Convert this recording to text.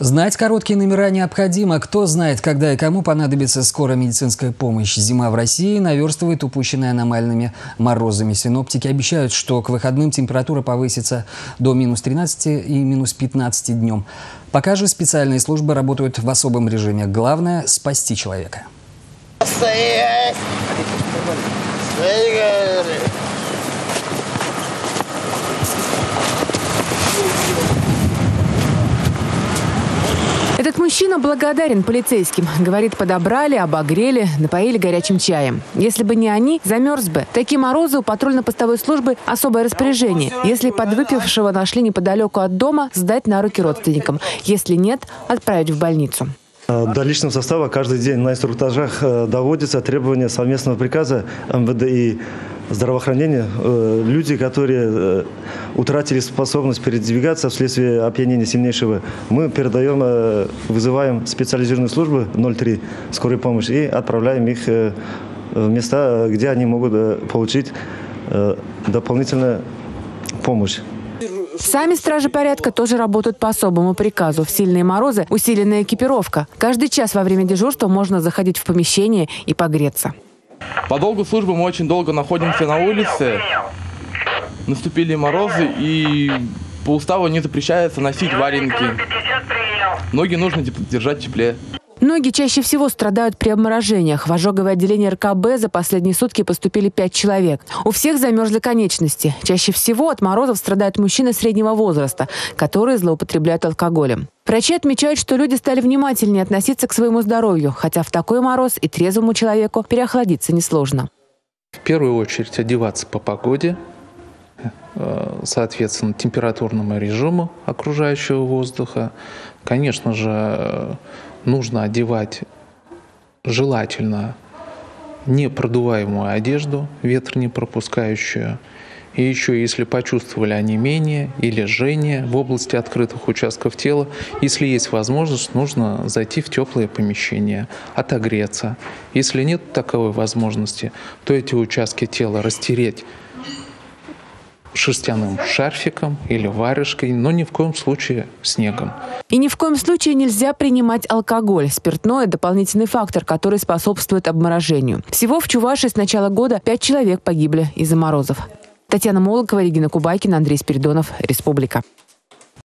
Знать короткие номера необходимо. Кто знает, когда и кому понадобится скорая медицинская помощь. Зима в России наверстывает упущенные аномальными морозами. Синоптики обещают, что к выходным температура повысится до минус 13 и минус 15 днем. Пока же специальные службы работают в особом режиме. Главное – спасти человека. Стоять! Мужчина благодарен полицейским. Говорит, подобрали, обогрели, напоили горячим чаем. Если бы не они, замерз бы. Такие морозы у патрульно-постовой службы особое распоряжение. Если подвыпившего нашли неподалеку от дома, сдать на руки родственникам. Если нет, отправить в больницу. До личного состава каждый день на инструктажах э, доводится требование совместного приказа МВД и здравоохранения. Э, люди, которые э, утратили способность передвигаться вследствие опьянения сильнейшего, мы передаем, вызываем специализированные службы 03 скорой помощи и отправляем их в места, где они могут получить дополнительную помощь. Сами стражи порядка тоже работают по особому приказу. В сильные морозы усиленная экипировка. Каждый час во время дежурства можно заходить в помещение и погреться. По долгу службы мы очень долго находимся на улице. Наступили морозы и по уставу не запрещается носить валенки. Ноги нужно держать в тепле. Ноги чаще всего страдают при обморожениях. В ожоговое отделение РКБ за последние сутки поступили пять человек. У всех замерзли конечности. Чаще всего от морозов страдают мужчины среднего возраста, которые злоупотребляют алкоголем. Врачи отмечают, что люди стали внимательнее относиться к своему здоровью, хотя в такой мороз и трезвому человеку переохладиться несложно. В первую очередь одеваться по погоде, э, соответственно, температурному режиму окружающего воздуха. Конечно же, нужно одевать желательно непродуваемую одежду, ветр не пропускающую. И еще, если почувствовали онемение или жжение в области открытых участков тела, если есть возможность, нужно зайти в теплое помещение, отогреться. Если нет таковой возможности, то эти участки тела растереть шерстяным шарфиком или варежкой, но ни в коем случае снегом. И ни в коем случае нельзя принимать алкоголь. Спиртное – дополнительный фактор, который способствует обморожению. Всего в Чувашии с начала года пять человек погибли из-за морозов. Татьяна Молокова, Регина Кубайкина, Андрей Спиридонов, Республика.